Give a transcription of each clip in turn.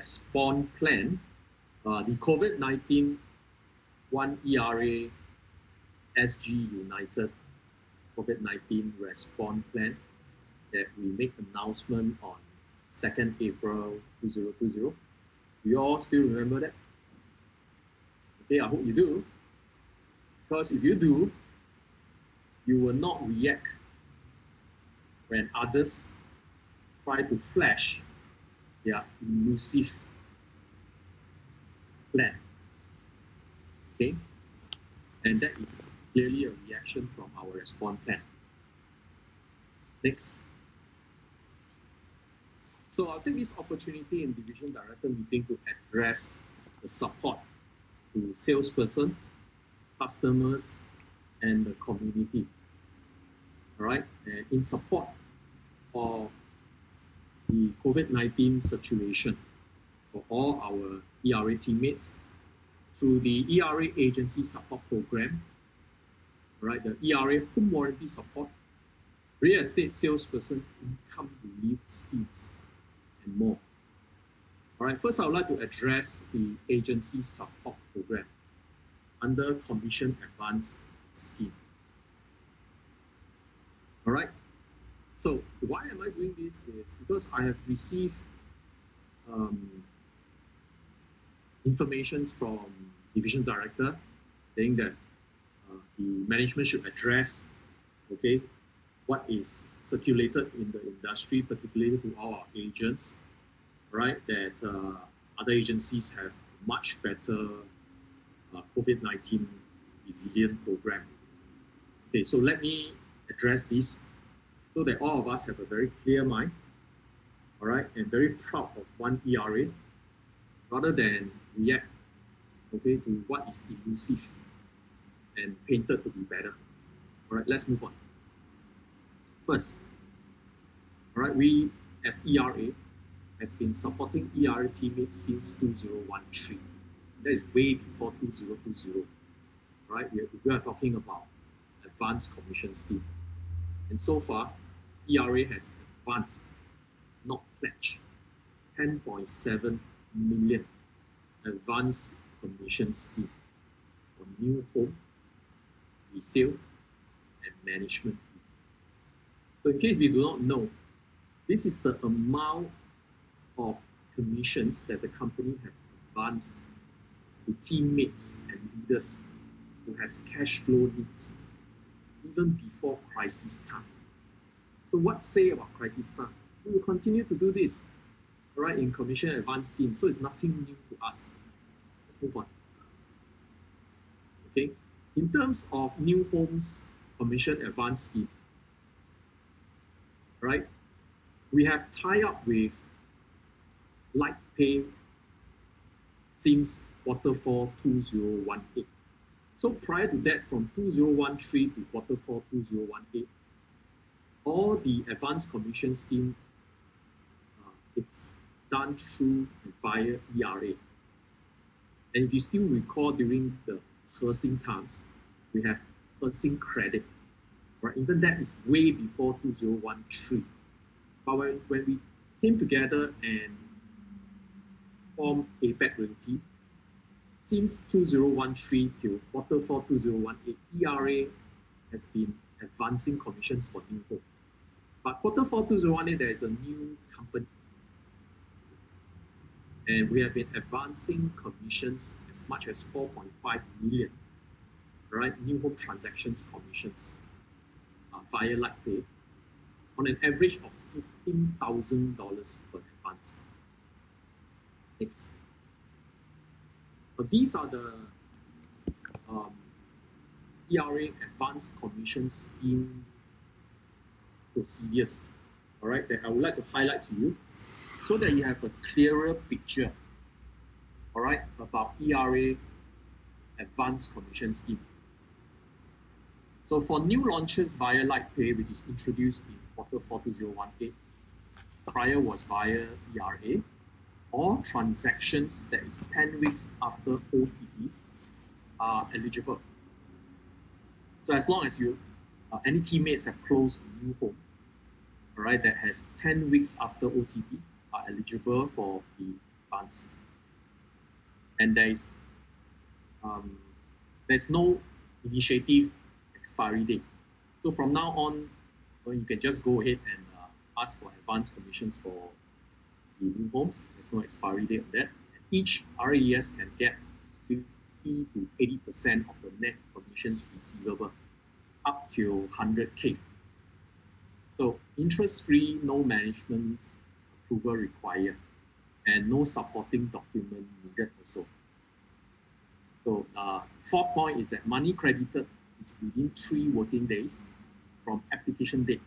response plan? Uh, the COVID 19 one ERA SG United COVID 19 response plan that we make announcement on 2nd April 2020. Do you all still remember that? Okay, I hope you do. Because if you do, you will not react when others try to flash their elusive plan. Okay? And that is clearly a reaction from our response plan. Next. So I'll take this opportunity in division director meeting to address the support to salesperson, customers, and the community. All right, and in support of the COVID-19 situation for all our ERA teammates through the ERA agency support program, right, the ERA home warranty support, real estate salesperson income relief schemes, and more. All right, first I would like to address the agency support program under commission advance scheme. All right, so why am I doing this is because I have received um, information from division director saying that uh, the management should address, okay, what is circulated in the industry, particularly to all our agents, right? That uh, other agencies have much better uh, COVID-19 resilient program. Okay, so let me address this so that all of us have a very clear mind, all right, and very proud of one ERA rather than react okay, to what is elusive and painted to be better. All right, let's move on. First, all right, we as ERA has been supporting ERA teammates since 2013. That is way before 2020, right? We are, we are talking about advanced commission scheme. And so far, ERA has advanced, not pledged, 10.7 million advanced commission scheme for new home, resale, and management fee. So in case we do not know, this is the amount of commissions that the company have advanced to teammates and leaders who has cash flow needs even before crisis time. So what say about crisis time? We will continue to do this, right, in commission advance scheme. So it's nothing new to us. Let's move on. Okay, in terms of new homes commission advance scheme, right? We have tied up with Light Pay since four 2018. So prior to that, from 2013 to four 2018, all the advanced commission scheme, uh, it's done through and via ERA. And if you still recall during the Hexing times, we have Hexing credit, right? Even that is way before 2013. But when, when we came together and formed APAC Realty, since 2013 till quarter four 2018, ERA has been advancing commissions for new home. But quarter four 2018, there is a new company and we have been advancing commissions as much as 4.5 million, right? New home transactions commissions uh, via LightPay on an average of $15,000 per advance. Next. But these are the um, ERA advanced commission scheme procedures, all right, that I would like to highlight to you so that you have a clearer picture, all right, about ERA Advanced Commission Scheme. So for new launches via LightPay, which is introduced in quarter 4 2018, prior was via ERA, all transactions that is 10 weeks after OTP are eligible. So as long as you uh, any teammates have closed a new home, all right, that has 10 weeks after OTP are eligible for the funds. And there is um, there's no initiative expiry date. So from now on, well, you can just go ahead and uh, ask for advance commissions for the new homes. There's no expiry date on that. And each RAES can get 50 to 80% of the net commissions receivable up to 100K. So interest-free, no management approval required, and no supporting document needed also. So uh, fourth point is that money credited is within three working days from application date.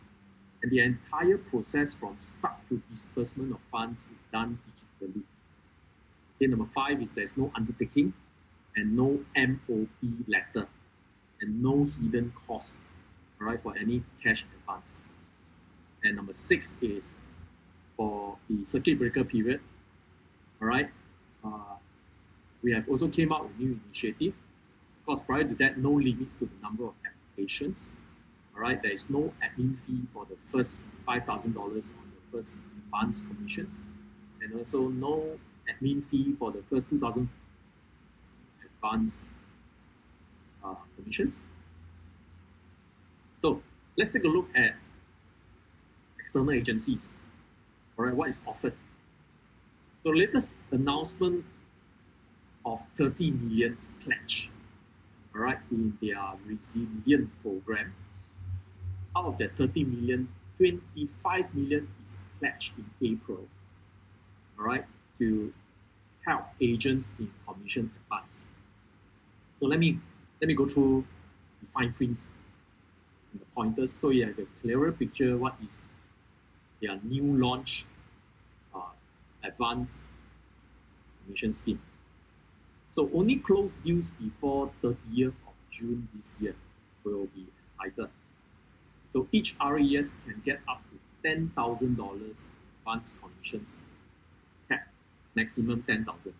And the entire process from start to disbursement of funds is done digitally. Okay, number five is there's no undertaking and no MOP letter and no hidden costs, right, for any cash advance. And number six is for the circuit breaker period, all right, uh, we have also came out with new initiative. Of course, prior to that, no limits to the number of applications. All right, there is no admin fee for the first $5,000 on the first advance commissions, and also no admin fee for the first 2,000 advance uh, commissions. So let's take a look at external agencies. All right, what is offered? So latest announcement of 30 millions pledge, all right, in their resilient program. Out of that 30 million, 25 million is pledged in April, all right, to help agents in commission advance. So let me let me go through the fine prints and the pointers so you have a clearer picture what is their new launch uh, advanced commission scheme. So only closed deals before 30th of June this year will be entitled. So each RES can get up to $10,000 advance commissions cap, maximum 10,000.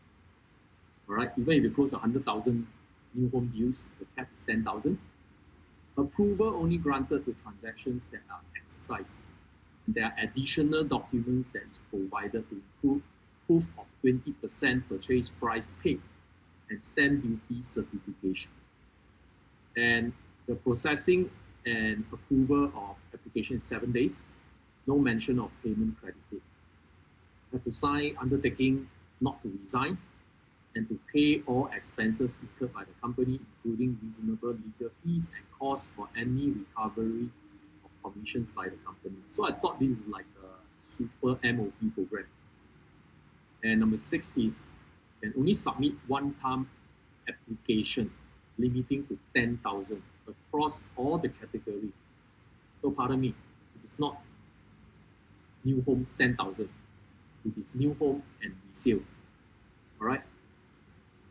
All right, even if you close 100,000 new home deals, the cap is 10,000. Approval only granted to transactions that are exercised. There are additional documents that is provided to include proof of 20% purchase price paid and stamp duty certification. And the processing and approval of application seven days, no mention of payment credit. Have to sign undertaking not to resign and to pay all expenses incurred by the company, including reasonable legal fees and costs for any recovery of commissions by the company. So I thought this is like a super MOP program. And number six is can only submit one-time application limiting to 10,000 across all the category. So pardon me, it is not new homes 10,000. It is new home and resale. All right.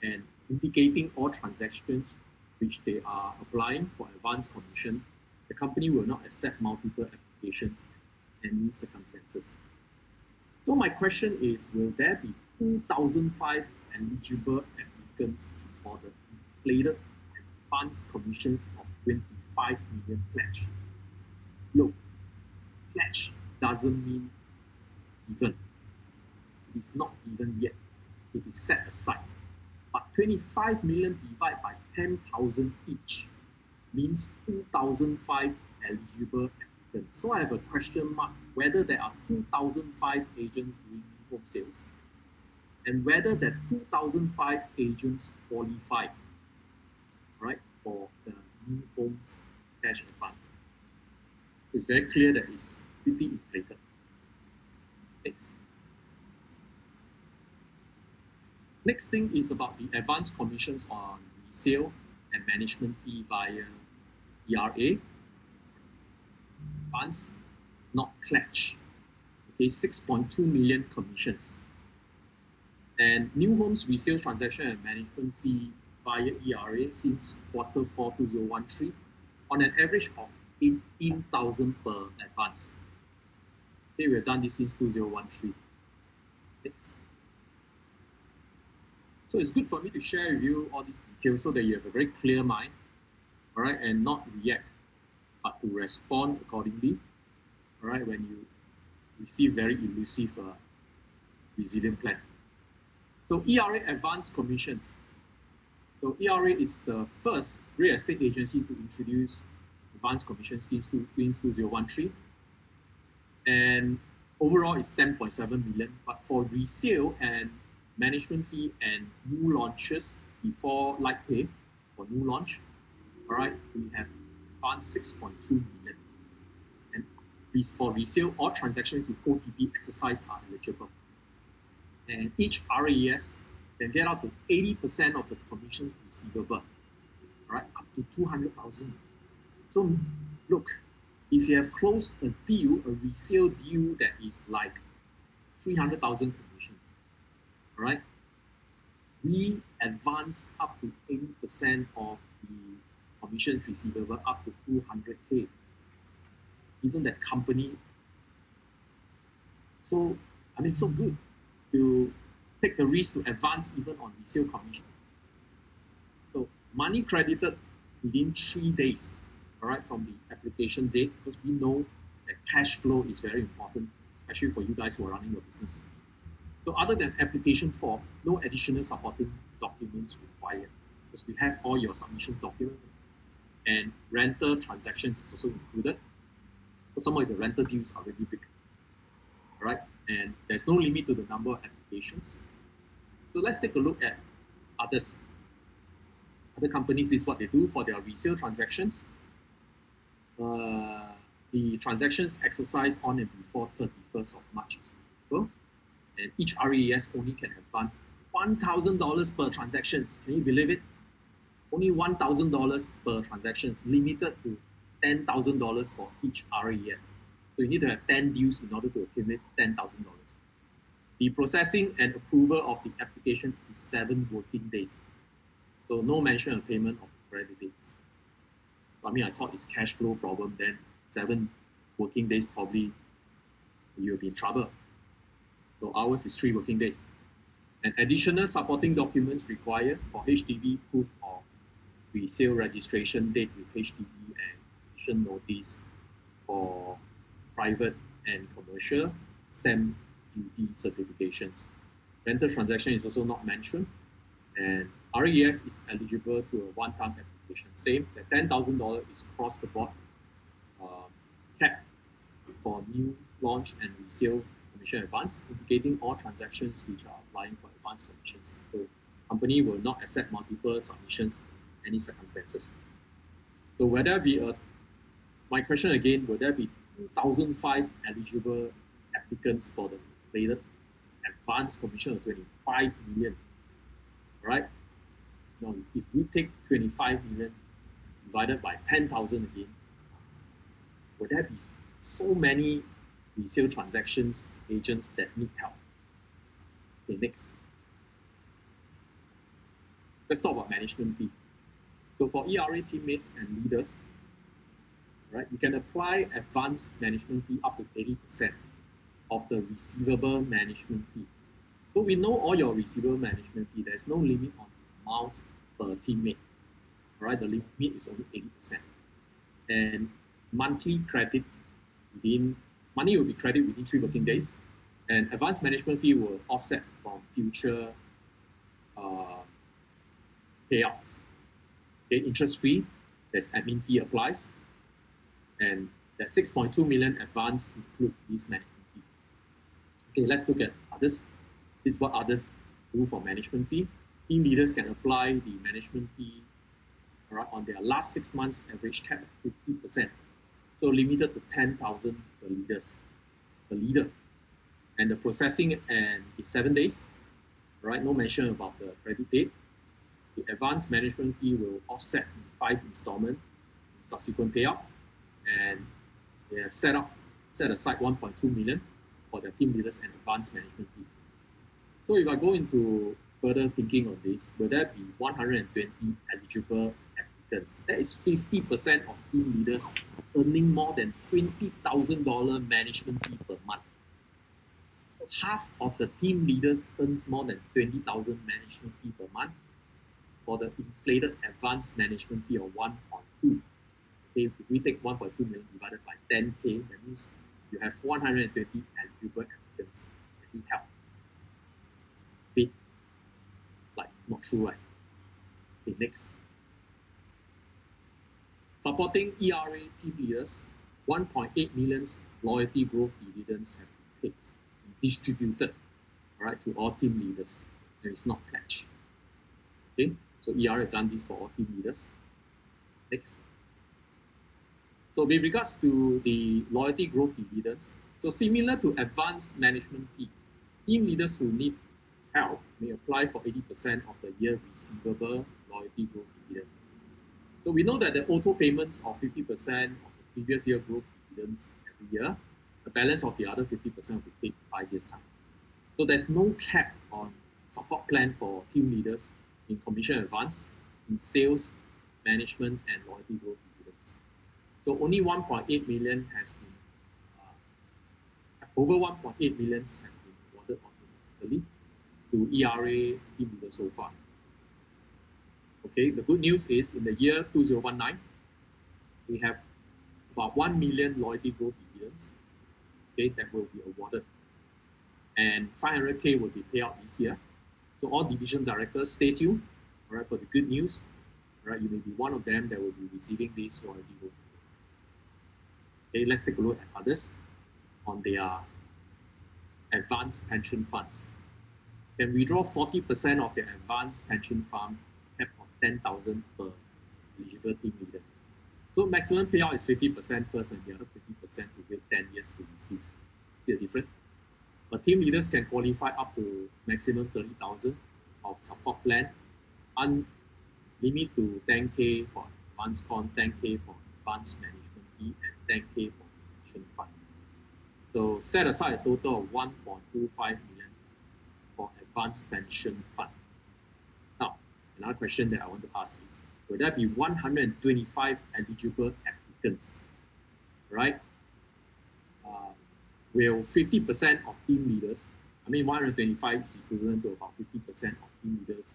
And indicating all transactions which they are applying for advance commission, the company will not accept multiple applications in any circumstances. So my question is, will there be 2,005 eligible applicants for the inflated advance commissions of 25 million pledge. Look, pledge doesn't mean given. It is not given yet. It is set aside. But 25 million divided by 10,000 each means 2,005 eligible applicants. So I have a question mark whether there are 2,005 agents doing home sales and whether that 2005 agents qualify right for the new homes cash advance. So it's very clear that it's pretty inflated. Next. Next thing is about the advance commissions on resale and management fee via ERA. Advance, not pledge. Okay, 6.2 million commissions and new homes resale transaction and management fee via ERA since quarter four 2013 on an average of 18,000 per advance. Okay, we have done this since 2013. Next. So it's good for me to share with you all these details so that you have a very clear mind, all right, and not react but to respond accordingly. All right, when you receive very elusive uh, resilient plan. So ERA advanced commissions. So ERA is the first real estate agency to introduce advanced commission schemes since 2013. And overall it's 10.7 million, but for resale and management fee and new launches before light pay for new launch, all right, we have advanced 6.2 million. And for resale, all transactions with OTP exercise are eligible. And each RAS can get up to 80% of the commissions receivable, right? Up to 200,000. So look, if you have closed a deal, a resale deal that is like 300,000 commissions, right? We advance up to 80% of the commissions receivable up to 200K. Isn't that company so, I mean, so good to take the risk to advance even on resale commission? So, money credited within three days all right, from the application date, because we know that cash flow is very important, especially for you guys who are running your business. So other than application form, no additional supporting documents required because we have all your submissions document and rental transactions is also included. So some of the rental deals are really big, right? And there's no limit to the number of applications. So let's take a look at others. Other companies, this is what they do for their resale transactions uh, the transactions exercise on and before 31st of March is eligible. And each RES only can advance $1,000 per transactions. Can you believe it? Only $1,000 per transactions, limited to $10,000 for each RES. So you need to have 10 deals in order to accumulate $10,000. The processing and approval of the applications is seven working days. So no mention of payment of credit dates. So I mean, I thought it's cash flow problem, then seven working days probably you'll be in trouble. So ours is three working days. And additional supporting documents required for HDB proof of resale registration date with HDB and emission notice for private and commercial stamp duty certifications. Rental transaction is also not mentioned. And RES is eligible to a one-time application same, that $10,000 is across the board uh, cap for new launch and resale commission advance, indicating all transactions which are applying for advance commissions. So company will not accept multiple submissions in any circumstances. So will there be a, my question again, will there be 2,005 eligible applicants for the inflated advance commission of 25 million? Right? Now, if we take 25 million divided by 10,000 again, will there be so many resale transactions agents that need help? Okay, next. Let's talk about management fee. So for ERA teammates and leaders, right, you can apply advanced management fee up to 80% of the receivable management fee. So we know all your receivable management fee, there's no limit on the amount per teammate. Right, the limit is only 80%. And monthly credit within money will be credited within three working days, and advanced management fee will offset from future uh, payouts. Okay, interest free, there's admin fee applies, and that 6.2 million advance include this management fee. Okay, let's look at others. This is what others do for management fee team leaders can apply the management fee right, on their last six months average cap of 50%. So limited to 10,000 per leaders, per leader. And the processing and is seven days, right? No mention about the credit date. The advanced management fee will offset in five installment subsequent payout. And they have set up set aside 1.2 million for their team leaders and advanced management fee. So if I go into further thinking on this, will there be 120 eligible applicants? That is 50% of team leaders earning more than $20,000 management fee per month. Half of the team leaders earns more than 20,000 management fee per month for the inflated advanced management fee of 1.2. Okay, if we take 1.2 million divided by 10k, that means you have 120 eligible applicants that need help. Bit like not true, right? Okay, next. Supporting ERA team leaders, 1.8 million loyalty growth dividends have been paid and distributed right, to all team leaders, and it's not pledged. Okay, so ERA done this for all team leaders. Next. So with regards to the loyalty growth dividends, so similar to advanced management fee, team leaders who need help may apply for 80% of the year receivable loyalty growth dividends. So we know that the auto payments of 50% of the previous year growth dividends every year, the balance of the other 50% will be paid five years time. So there's no cap on support plan for team leaders in commission advance, in sales, management, and loyalty growth so only 1.8 million has been, uh, over 1.8 millions have been awarded automatically to ERA team leaders so far. Okay, the good news is in the year 2019, we have about 1 million loyalty growth dividends okay, that will be awarded. And 500K will be paid out this year. So all division directors, stay tuned all right, for the good news. All right, you may be one of them that will be receiving this loyalty growth Okay, let's take a look at others on their advanced pension funds. Can withdraw 40% of their advanced pension fund of 10,000 per eligible team leader. So maximum payout is 50% first and the other 50% to wait 10 years to receive. See the difference? But team leaders can qualify up to maximum 30,000 of support plan, unlimited to 10K for advanced con, 10K for advanced management fee, and 10K for pension fund. So set aside a total of 1.25 million for advanced pension fund. Another question that I want to ask is, will there be 125 eligible applicants, right? Uh, will 50% of team leaders, I mean 125 is equivalent to about 50% of team leaders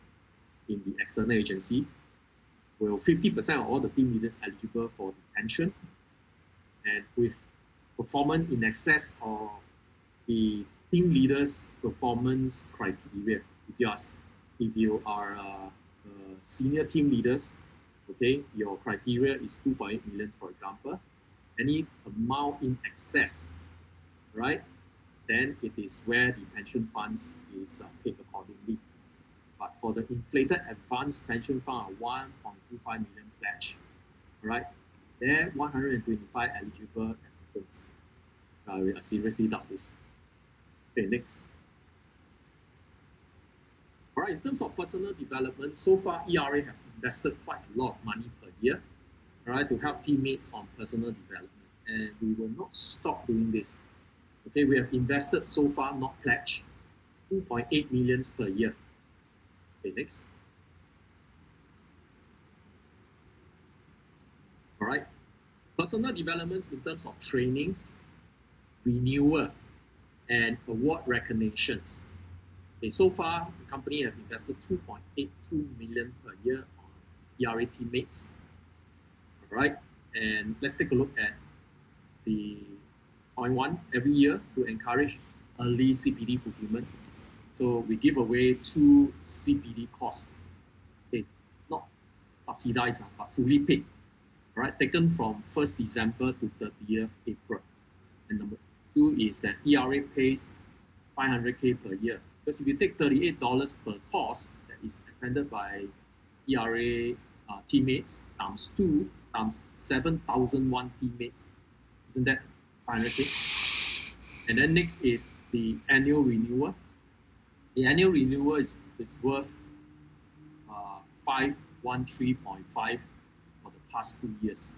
in the external agency, will 50% of all the team leaders eligible for the pension and with performance in excess of the team leaders' performance criteria. If you ask, if you are uh, senior team leaders, okay, your criteria is 2.8 million, for example, any amount in excess, right? Then it is where the pension funds is uh, paid accordingly. But for the inflated advanced pension fund, 1.25 million pledge, right? there 125 eligible applicants. Uh, we are seriously doubt this. Okay, next. All right, in terms of personal development, so far ERA have invested quite a lot of money per year, all right, to help teammates on personal development. And we will not stop doing this. Okay, we have invested so far, not pledged, 2.8 millions per year. Okay, next. All right. Personal developments in terms of trainings, renewal, and award recognitions. Okay, so far, the company have invested 2.82 million per year on ERA teammates. All right, and let's take a look at the point one every year to encourage early CPD fulfillment. So we give away two CPD courses. Okay, not subsidized, ah, but fully paid right, taken from 1st December to 30th April. And number two is that ERA pays 500K per year. Because if you take $38 per course that is attended by ERA uh, teammates times two times 7,001 teammates, isn't that 500K? And then next is the annual renewal. The annual renewal is, is worth uh, 513.5 past two years.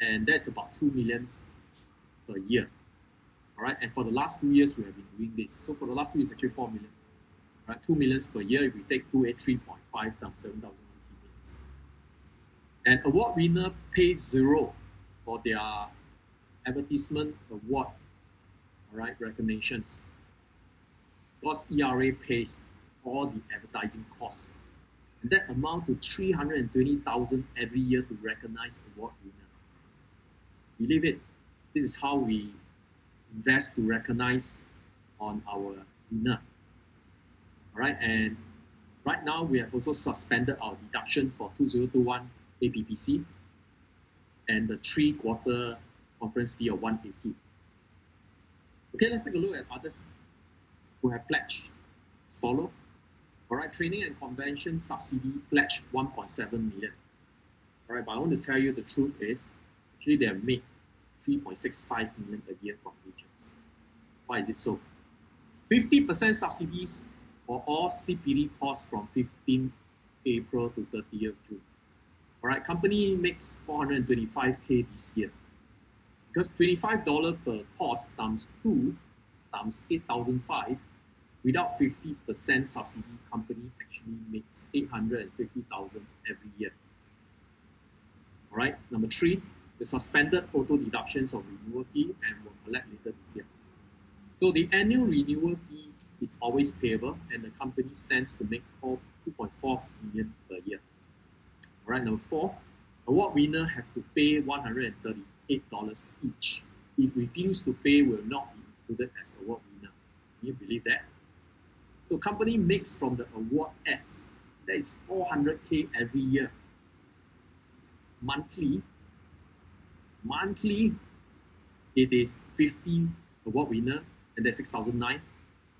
And that's about 2 millions per year. All right, and for the last two years, we have been doing this. So for the last two years, actually 4 million. Right, 2 millions per year if we take 283.5 times 7,000 minutes. And award winner pays zero for their advertisement award, all right, recognitions. Because ERA pays all the advertising costs and that amount to 320,000 every year to recognize award winner. Believe it, this is how we invest to recognize on our winner. All right, and right now we have also suspended our deduction for 2021 APPC and the three quarter conference fee of 180. Okay, let's take a look at others who have pledged as follow. All right, training and convention subsidy pledged 1.7 million. All right, but I want to tell you the truth is actually they have made 3.65 million a year from agents. Why is it so? 50% subsidies for all CPD costs from 15 April to 30th June. All right, company makes 425k this year. Because $25 per cost times 2 times 8,005, without 50% subsidy, company actually makes 850,000 every year. All right, number three, the suspended auto deductions of renewal fee and will collect later this year. So the annual renewal fee is always payable and the company stands to make 4, 2.4 million per year. All right, number four, award winner have to pay $138 each. If refuse to pay, will not be included as award winner. Can you believe that? So company makes from the award ads, that is 400k every year. Monthly, monthly, it is 50 award winner, and that's 6,009.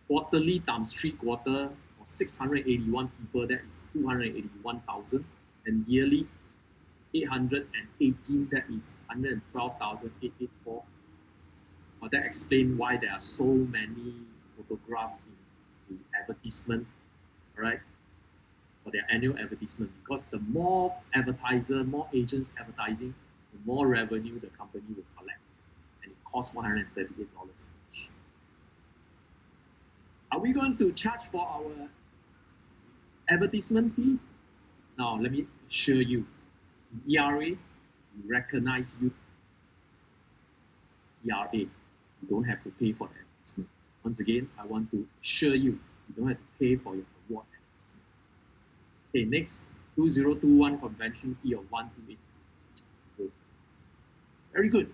Quarterly times three quarter, or 681 people, that is 281,000 and yearly 818 that is 112,884 well, that explains why there are so many photographs in the advertisement right for their annual advertisement because the more advertiser more agents advertising the more revenue the company will collect and it costs $138 each are we going to charge for our advertisement fee now, let me assure you, ERA, we recognize you. ERA, you don't have to pay for the advertisement. Once again, I want to assure you, you don't have to pay for your award advertisement. Okay, next, 2021 convention fee of 128. Very good.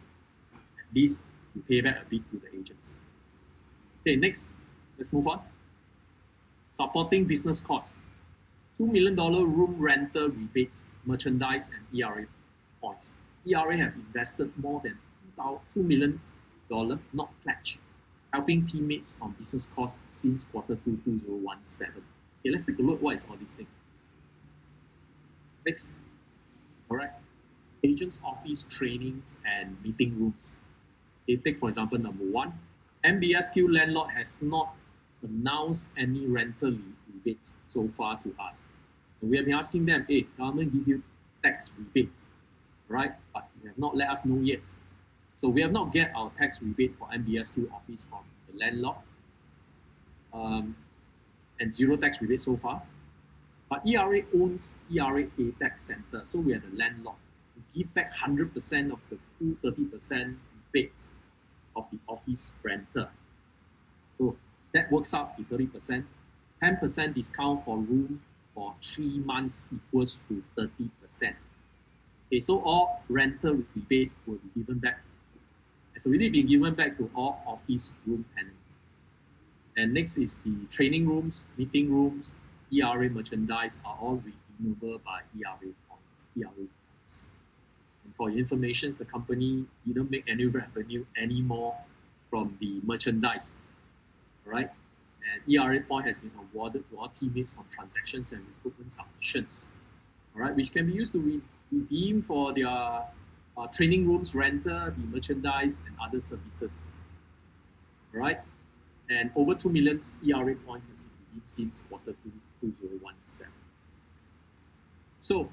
At least you pay back a bit to the agents. Okay, next, let's move on. Supporting business costs. $2 million room rental rebates, merchandise, and ERA points. ERA have invested more than $2 million, not pledged, helping teammates on business costs since quarter 2 2017. Okay, let's take a look what is all this thing. Next, all right, agents office trainings and meeting rooms. Okay, take for example number one, MBSQ landlord has not announced any rental rebate so far to us. And we have been asking them, hey, government give you tax rebate, right? But they have not let us know yet. So we have not get our tax rebate for MBSQ office from the landlord. Um, and zero tax rebate so far. But ERA owns ERA APAC Center, so we are the landlord. Give back 100% of the full 30% rebate of the office renter. So that works out to 30%. 10% discount for room for three months equals to 30%. Okay, so all rental rebate will be given back. It's already been given back to all office room tenants. And next is the training rooms, meeting rooms, ERA merchandise are all redeemable by ERA points. ERA for information, the company didn't make any revenue anymore from the merchandise. right? and ERA point has been awarded to our teammates from transactions and recruitment submissions, all right, which can be used to re- redeem for their uh, training rooms rental, the merchandise, and other services. All right, and over 2 million ERA points has been redeemed since quarter 2 2017. So,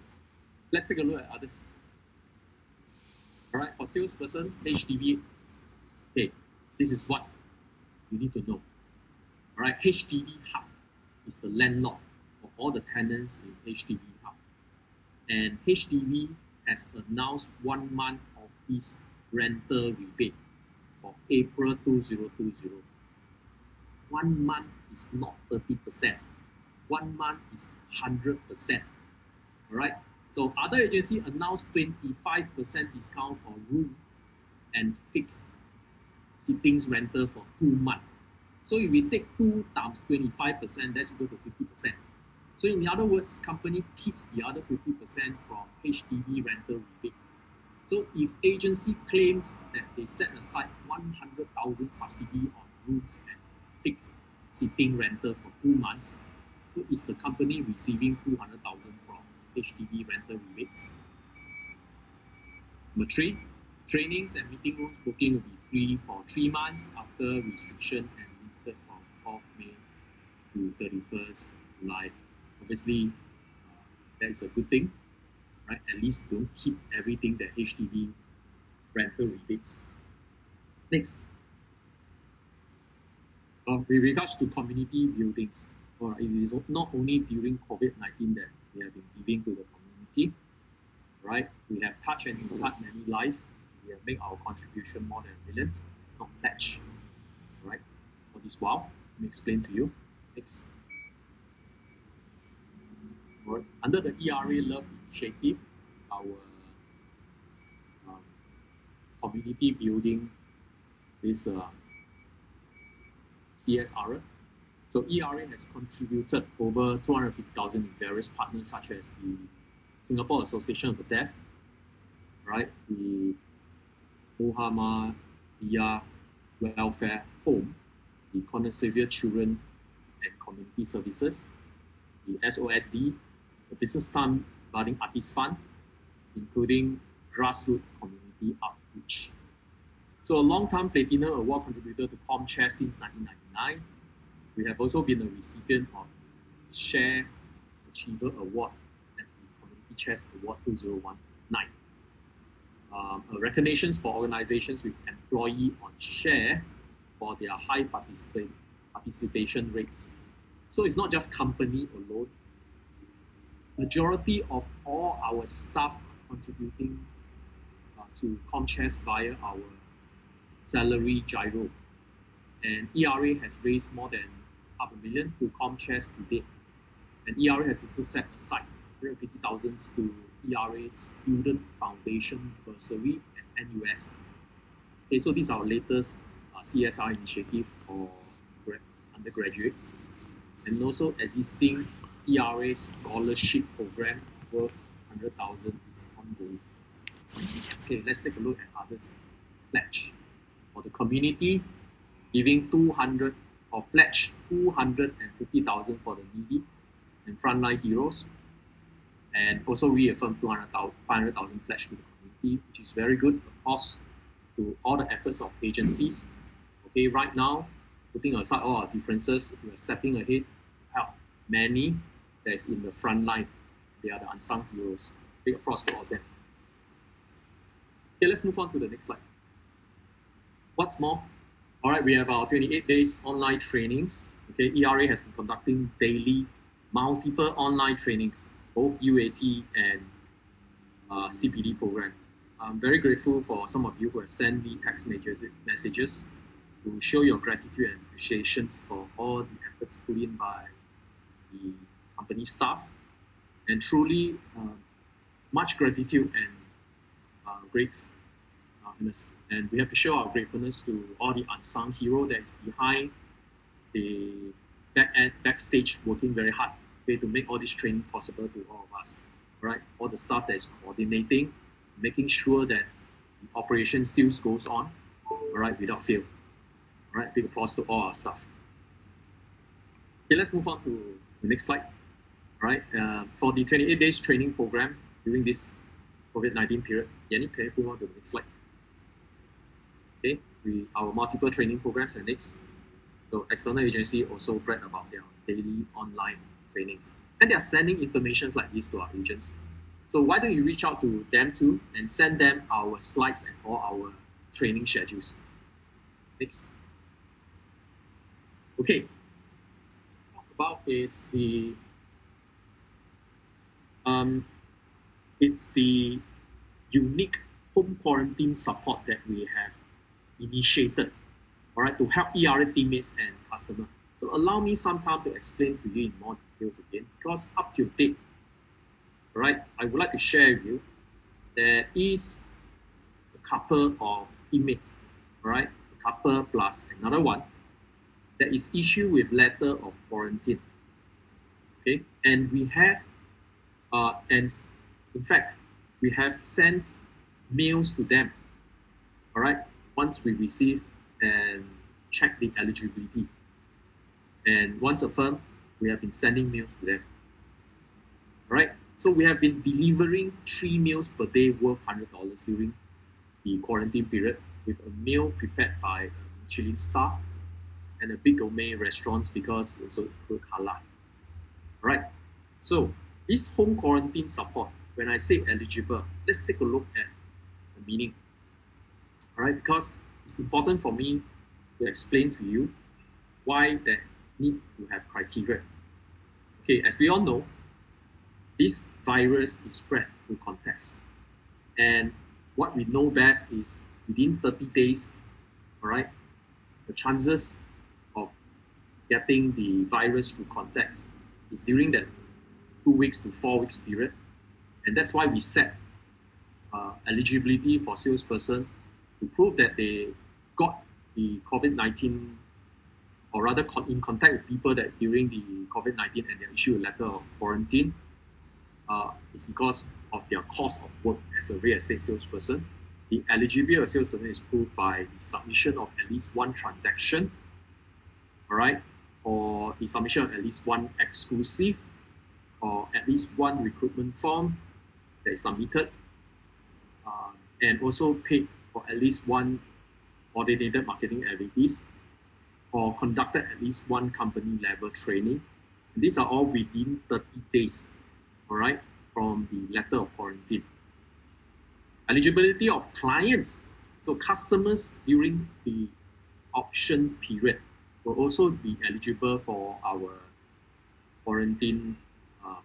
let's take a look at others. All right, for salesperson, HDB, okay, this is what you need to know. All right, HDB Hub is the landlord for all the tenants in HDB Hub. And HDB has announced one month of this rental rebate for April 2020. One month is not 30%. One month is 100%. All right. So other agency announced 25% discount for room and fixed sittings rental for two months. So if we take two times 25%, that's equal to 50%. So in other words, company keeps the other 50% from HDB rental rebate. So if agency claims that they set aside 100,000 subsidy on rooms and fixed sitting rental for two months, so is the company receiving 200,000 from HDB rental rebates? Number three, trainings and meeting rooms booking will be free for three months after restriction and lifted from 4th May to 31st July. Obviously, uh, that is a good thing, right? At least don't keep everything that HDB rental rebates. Next, uh, with regards to community buildings, or it is not only during COVID-19 that we have been giving to the community, right? We have touched and impacted many lives. We have made our contribution more than a million, not pledge, right? For this while, let me explain to you. Next. Right. Under the ERA Love Initiative, our um, community building this uh, CSR. So ERA has contributed over 250,000 in various partners such as the Singapore Association of the Deaf, right? The Muhammadiyah Welfare Home, the Canossaville Children and Community Services, the SOSD, the Business Time Budding Artist Fund, including grassroots community outreach. So a long-time Platinum Award contributor to ComChest since 1999. We have also been a recipient of Share Achiever Award at the Community Chest Award 2019. Um, recognitions for organizations with employee on share for their high participate, participation rates. So it's not just company alone. Majority of all our staff are contributing uh, to ComChest via our salary GIRO. And ERA has raised more than half a million to ComChest to date. And ERA has also set aside 150,000 to ERA Student Foundation Bursary and NUS. Okay, so these are our latest uh, CSR initiative for undergraduates. And also existing ERA scholarship program worth 100,000 is ongoing. Okay, let's take a look at others. Pledge for the community, giving 200 or pledge 250,000 for the needy and frontline heroes, and also reaffirm 500,000 pledge to the community, which is very good, of course, to all the efforts of agencies. Okay, right now, putting aside all our differences, we are stepping ahead to help many that is in the front line. They are the unsung heroes. Big applause to all of them. Okay, let's move on to the next slide. What's more, all right, we have our 28 days online trainings. Okay, ERA has been conducting daily multiple online trainings, both UAT and uh, CPD program. I'm very grateful for some of you who have sent me text messages to show your gratitude and appreciations for all the efforts put in by the company staff. And truly, uh, much gratitude and uh, great uh, and we have to show our gratefulness to all the unsung hero that is behind the back end, backstage working very hard okay, to make all this training possible to all of us. Right? All the staff that is coordinating, making sure that the operation still goes on, all right, without fail. All right, big applause to all our staff. Okay, let's move on to the next slide. All right, uh, for the 28 days training program during this COVID-19 period, Yanni, can you move on to the next slide? Okay, we our multiple training programs and next. So external agency also brag about their daily online trainings. And they are sending information like this to our agents. So why don't you reach out to them too and send them our slides and all our training schedules. Next. Okay. Talk about it's the um, it's the unique home quarantine support that we have initiated, all right, to help ERA teammates and customer. So allow me some time to explain to you in more details again, because up to date, all right, I would like to share with you there is a couple of teammates, all right, a couple plus another one, that is issued with letter of quarantine. Okay, and we have, uh, and in fact, we have sent mails to them. All right, once we receive and check the eligibility, and once affirmed, we have been sending mails to them. Right, so we have been delivering three meals per day worth hundred dollars during the quarantine period, with a meal prepared by a Michelin star and a big gourmet restaurants because also include halal. Right, so this home quarantine support, when I say eligible, let's take a look at the meaning. Right, because it's important for me to explain to you why they need to have criteria. Okay, as we all know, this virus is spread through contacts. And what we know best is within 30 days, all right, the chances of getting the virus through contacts is during that two weeks to four weeks period. And that's why we set uh, eligibility for salesperson to prove that they got the COVID-19 or rather in contact with people that during the COVID-19 and they issue a letter of quarantine uh, is because of their cost of work as a real estate salesperson. The eligibility of salesperson is proved by the submission of at least one transaction, all right, or the submission of at least one exclusive, or at least one recruitment form that is submitted, uh, and also paid for at least one coordinated marketing activities, or conducted at least one company level training. And these are all within 30 days all right, from the letter of quarantine. Eligibility of clients, so customers during the option period will also be eligible for our quarantine uh,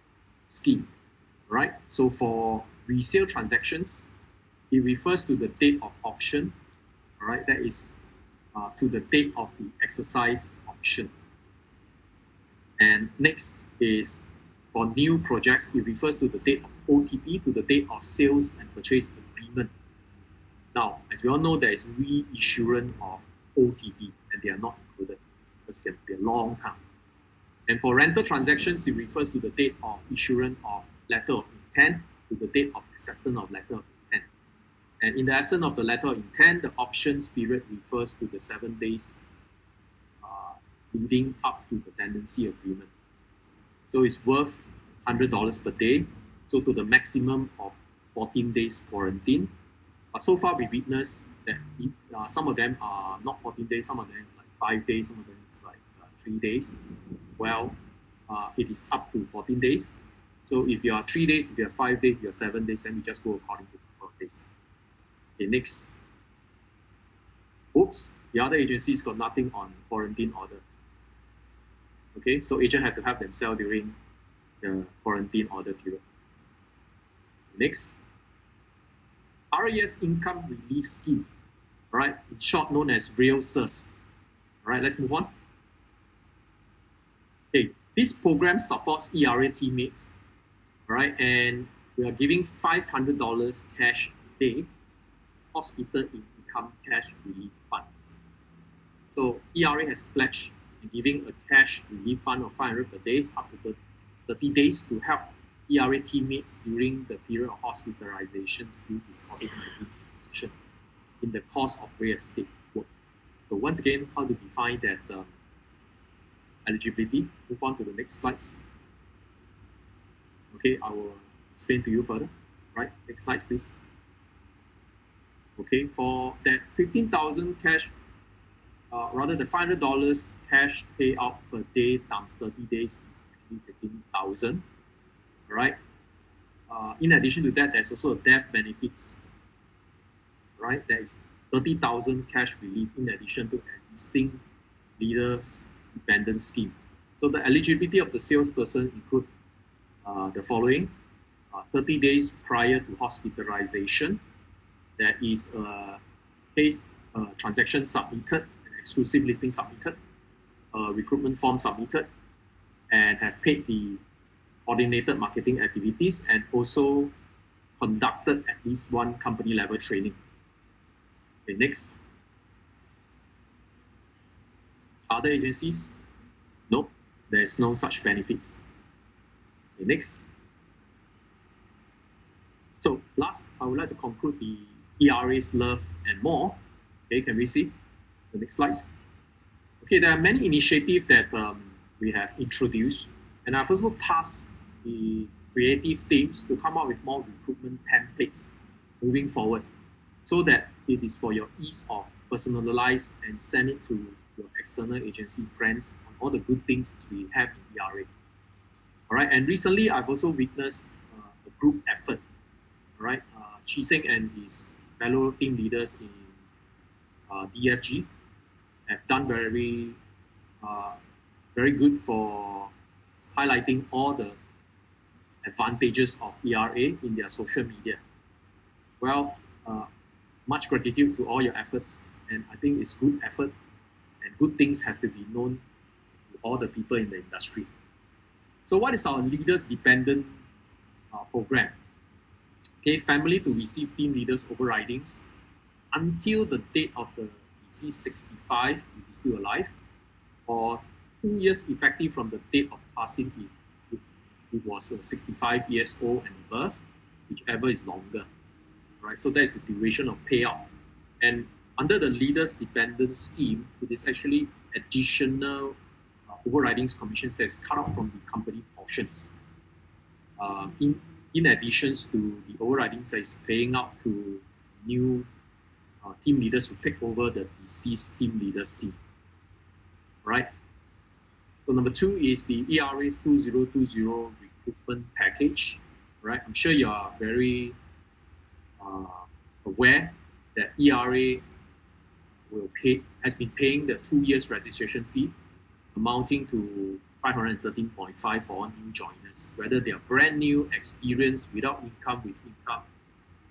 scheme, right? So for resale transactions, it refers to the date of option, all right? That is uh, to the date of the exercise option. And next is for new projects, it refers to the date of OTP to the date of sales and purchase agreement. Now, as we all know, there is reissuance of OTP and they are not included because it can be a long time. And for rental transactions, it refers to the date of issuance of letter of intent to the date of acceptance of letter of. And in the absence of the letter of intent, the options period refers to the seven days uh, leading up to the tenancy agreement. So it's worth $100 per day, so to the maximum of 14 days quarantine. But so far we witnessed that uh, some of them are not 14 days, some of them is like five days, some of them is like uh, three days. Well, uh, it is up to 14 days. So if you are three days, if you are five days, if you are seven days, then we just go according to the number of days. Next. Oops, the other agencies got nothing on quarantine order. Okay, so agent have to help themselves during the quarantine order period. Next, RAS Income Relief Scheme, right? In short, known as Real SIRS. All right, let's move on. Okay, this program supports ERA teammates, all right, and we are giving $500 cash a day, hospital income cash relief funds. So ERA has pledged giving a cash relief fund of 500 per day up to 30 days to help ERA teammates during the period of hospitalizations due to COVID-19 infection in the course of real estate work. So once again, how to define that um, eligibility. Move on to the next slides. Okay, I will explain to you further. Right, next slide, please. Okay, for that 15,000 cash uh, rather the $500 cash payout per day times 30 days is actually 15,000. All right. Uh, in addition to that, there's also a death benefits. Right, there is 30,000 cash relief in addition to existing leaders dependent scheme. So the eligibility of the salesperson include uh, the following: uh, 30 days prior to hospitalization, there is a case transaction submitted exclusive listing submitted, a recruitment form submitted, and have paid the coordinated marketing activities and also conducted at least one company level training. Okay, next. Other agencies? Nope, there's no such benefits. Okay, next. So last, I would like to conclude the ERA's love and more. Okay, can we see the next slides? Okay, there are many initiatives that um, we have introduced, and I've also tasked the creative teams to come up with more recruitment templates moving forward so that it is for your ease of personalize and send it to your external agency friends on all the good things we have in ERA. All right, and recently I've also witnessed uh, a group effort. All right, uh, Chiseng and his fellow team leaders in uh, DFG have done very, uh, very good for highlighting all the advantages of ERA in their social media. Well, uh, much gratitude to all your efforts, and I think it's good effort, and good things have to be known to all the people in the industry. So, what is our leaders dependent uh, program? Okay, family to receive team leaders overridings until the date of the EC 65 if he's still alive, or two years effective from the date of passing if it was uh, 65 years old and above, whichever is longer. Right, so that is the duration of payout. And under the leaders dependent scheme, it is actually additional uh, overridings commissions that is cut off from the company portions. Uh, in, in addition to the overridings that is paying out to new uh, team leaders who take over the deceased team leaders team. Right. So number two is the ERA's 2020 recruitment package. Right. I'm sure you are very uh, aware that ERA will pay has been paying the two years registration fee, amounting to 513.5 for new joiners, whether they are brand new, experienced, without income, with income.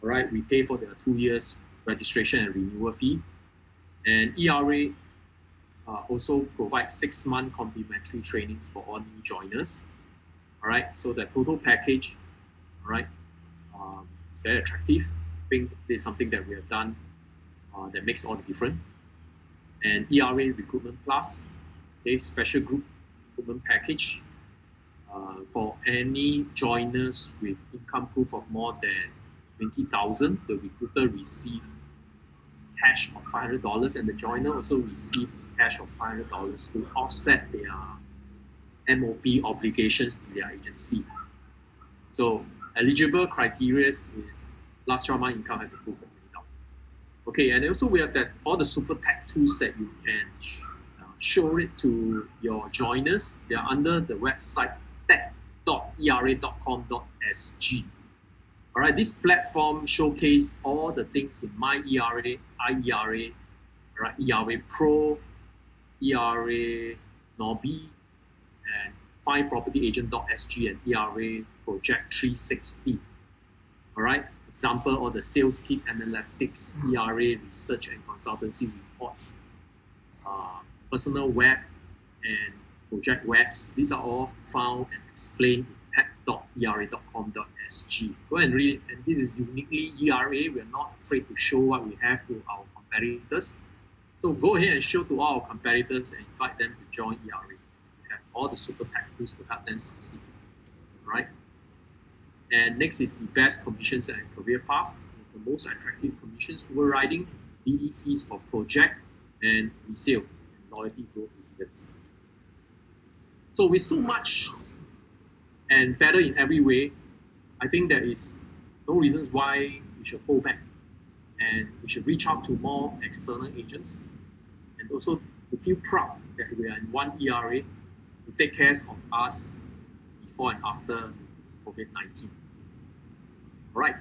All right, we pay for their two years registration and renewal fee. And ERA uh, also provides six month complimentary trainings for all new joiners. All right, so the total package, all right, um, is very attractive. I think this is something that we have done uh, that makes all the difference. And ERA Recruitment Plus, okay, special group recruitment package uh, for any joiners with income proof of more than 20,000, the recruiter receive cash of $500 and the joiner also receive cash of $500 to offset their MOP obligations to their agency. So eligible criteria is last 12 month income have to prove of 20,000. Okay, and also we have that all the super tech tools that you can show it to your joiners. They are under the website tech.era.com.sg. All right, this platform showcase all the things in my ERA, iERA, right, ERA Pro, ERA Nobi, and findpropertyagent.sg and ERA Project 360. All right, example, all the sales kit analytics, ERA research and consultancy reports, uh, personal web and project webs. These are all found and explained in tech.era.com.sg. Go and read it. And this is uniquely ERA. We're not afraid to show what we have to our competitors. So go ahead and show to all our competitors and invite them to join ERA. We have all the super tech tools to help them succeed. Right? And next is the best commissions and career path. The most attractive commissions overriding BE fees for project and resale loyalty growth dividends. So with so much and better in every way, I think there is no reasons why we should hold back. And we should reach out to more external agents and also to feel proud that we are in one ERA to take care of us before and after COVID 19. All right.